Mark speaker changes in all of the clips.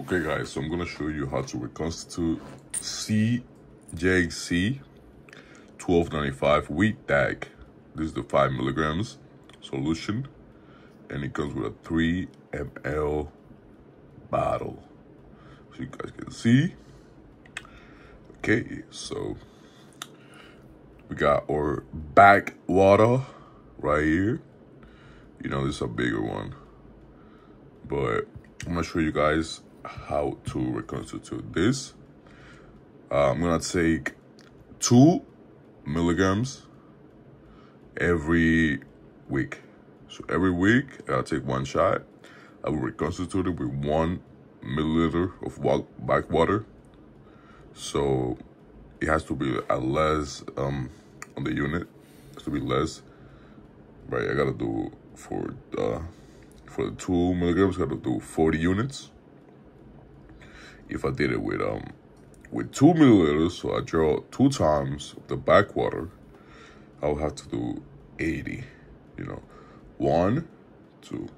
Speaker 1: Okay guys, so I'm gonna show you how to reconstitute CJC 1295 wheat DAC. This is the 5 milligrams solution and it comes with a 3 ml bottle. So you guys can see. Okay, so we got our bac water right here. You know, this is a bigger one. But I'm gonna show you guys how to reconstitute this. Uh, I'm gonna take two milligrams every week. So every week I'll take one shot. I will reconstitute it with one milliliter of bac water. So it has to be at less um, on the unit. It has to be less. Right, I gotta do for uh, for the two milligrams, I gotta do 40 units if I did it with um with two milliliters, so I draw two times the bac water, I would have to do 80, you know, one, two.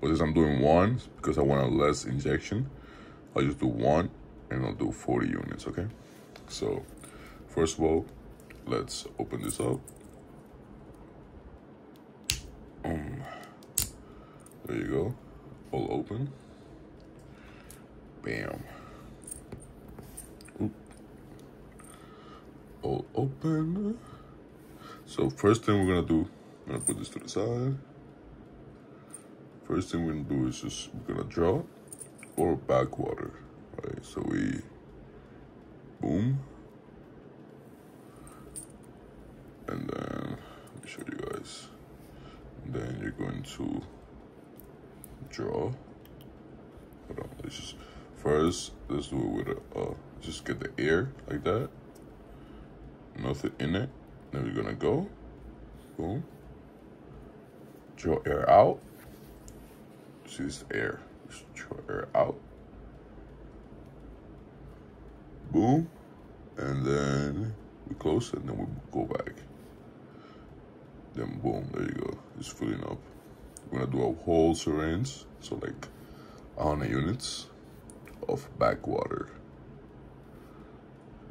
Speaker 1: But since I'm doing one, because I want a less injection, I'll just do one and I'll do 40 units, okay? So, first of all, let's open this up. Um, there you go, all open. Bam. All open. So first thing we're gonna do, I'm gonna put this to the side. First thing we're gonna do is just, we're gonna draw or bac water, right? So we, boom. And then, let me show you guys. Then you're going to draw. Hold on, let's just, first, let's do it with a, uh, just get the air like that nothing in it. Then we're gonna go, boom, draw air out. See this air, just draw air out. Boom, and then we close it, and then we go back. Then boom, there you go, it's filling up. We're gonna do a whole syringe, so like 100 units of bac water.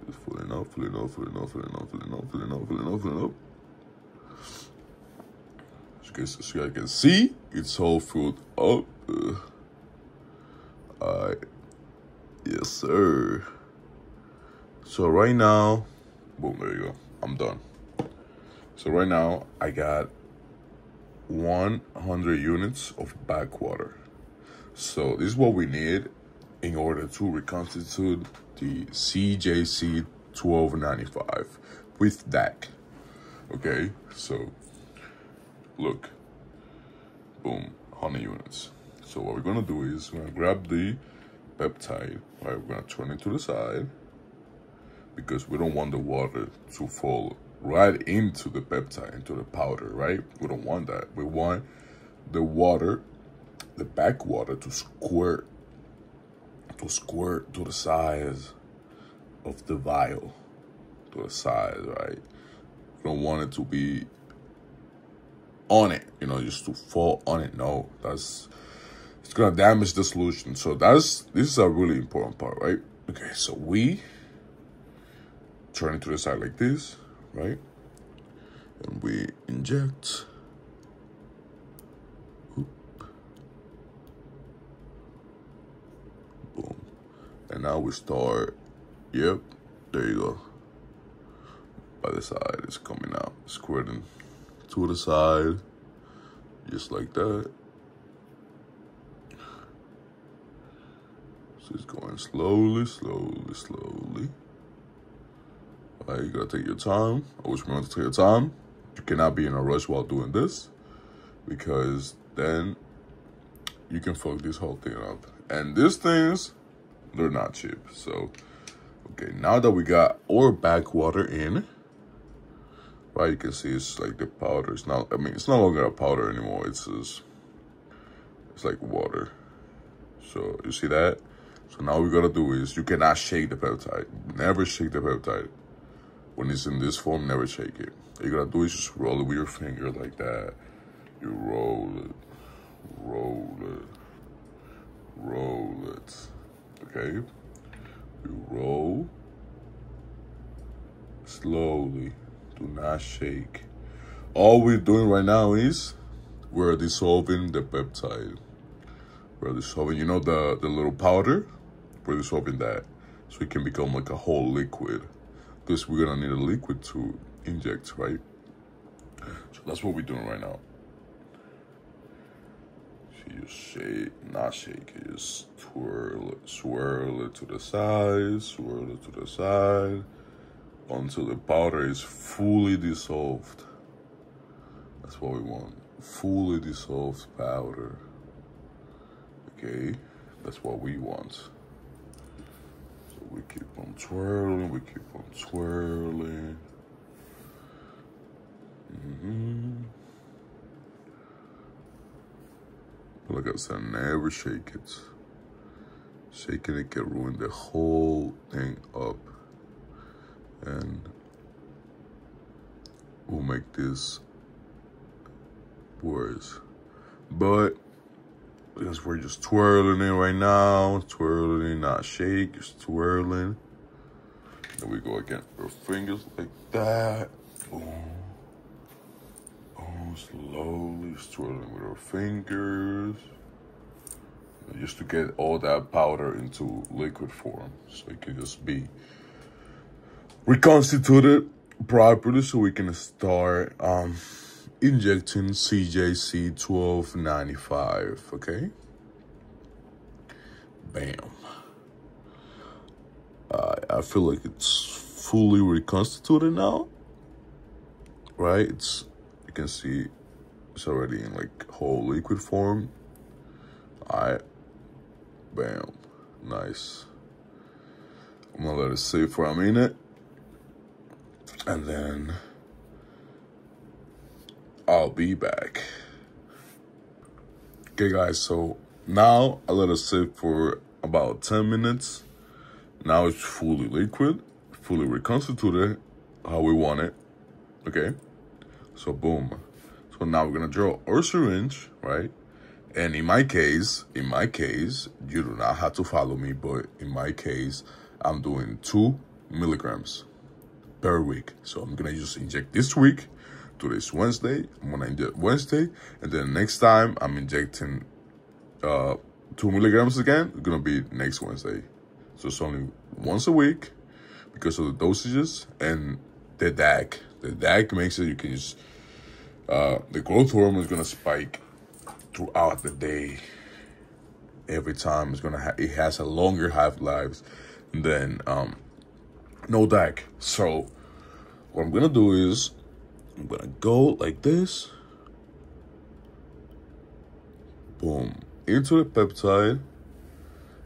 Speaker 1: It's filling up, filling up, filling up, filling up, filling up, filling up, filling up, filling up. As you guys, as you guys can see, it's all filled up. Uh, Alright. Yes, sir. So right now, boom, there you go. I'm done. So right now, I got 100 units of bac water. So this is what we need in order to reconstitute the CJC 1295 with DAC. Okay, so look, boom, 100 units. So what we're gonna do is we're gonna grab the peptide, right? We're gonna turn it to the side because we don't want the water to fall right into the peptide, into the powder, right? We don't want that. We want the water, the bac water to squirt to squirt to the size of the vial, to the size, right? You don't want it to be on it, you know, just to fall on it. No, that's, it's gonna damage the solution. So that's, this is a really important part, right? Okay, so we turn it to the side like this, right? And we inject Now we start, yep, there you go. By the side, it's coming out, squirting to the side, just like that. So it's going slowly, slowly, slowly. All right, you gotta take your time. I Always remember to take your time. You cannot be in a rush while doing this because then you can fuck this whole thing up. And these things they're not cheap. So, okay, now that we got our bac water in, right, you can see it's like the powder. It's not, I mean, it's no longer a powder anymore. It's just, it's like water. So, you see that? So now we gotta do is, you cannot shake the peptide. Never shake the peptide. When it's in this form, never shake it. All you gotta do is just roll it with your finger like that. You roll it, roll it, roll it. Okay. You roll slowly. Do not shake. All we're doing right now is we're dissolving the peptide. We're dissolving, you know, the, the little powder? We're dissolving that so it can become like a whole liquid because we're gonna need a liquid to inject, right? So that's what we're doing right now. You shake, not shake it, twirl it, swirl it to the side, swirl it to the side until the powder is fully dissolved. That's what we want. Fully dissolved powder. Okay, that's what we want. So we keep on twirling, we keep on twirling. Mm -hmm. Like I said, never shake it. Shaking it can ruin the whole thing up. And we'll make this worse. But because we're just twirling it right now, twirling, it, not shake, just twirling. There we go again our fingers like that. Boom. Boom, slowly swirling with our fingers. Just to get all that powder into liquid form. So it can just be reconstituted properly so we can start um, injecting CJC 1295, okay? Bam. Uh, I feel like it's fully reconstituted now, right? It's, can see it's already in like whole liquid form. I, bam, nice. I'm gonna let it sit for a minute and then I'll be back. Okay, guys, so now I let it sit for about 10 minutes. Now it's fully liquid, fully reconstituted how we want it. Okay, so boom. So now we're gonna draw our syringe, right? And in my case, in my case, you do not have to follow me, but in my case, I'm doing two milligrams per week. So I'm gonna just inject this week Today's Wednesday. I'm gonna inject Wednesday, and then next time I'm injecting uh, two milligrams again. It's gonna be next Wednesday. So it's only once a week because of the dosages and the DAC. The DAC makes it you can just uh, the growth hormone is gonna spike throughout the day. Every time it's gonna ha- it has a longer half lives than um, no DAC. So what I'm gonna do is I'm gonna go like this. Boom. Into the peptide.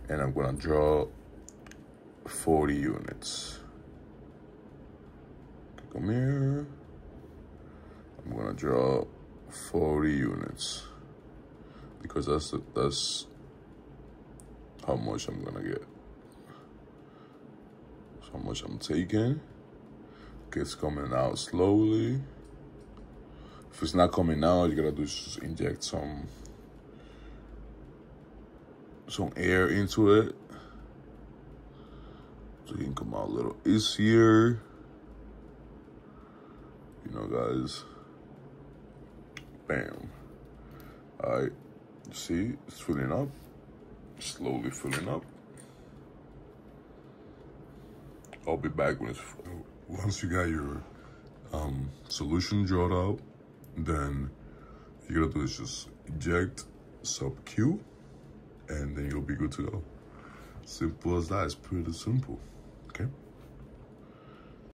Speaker 1: And I'm gonna draw 40 units. Come here. I'm gonna draw 40 units. Because that's that's how much I'm gonna get. That's how much I'm taking. It's coming out slowly. If it's not coming out, you gotta do just inject some some air into it. So you can come out a little easier. You know, guys. Bam. Alright. See, it's filling up. Slowly filling up. I'll be back when it's once you got your um, solution drawn out then you gotta do is just eject sub Q and then you'll be good to go. Simple as that, it's pretty simple.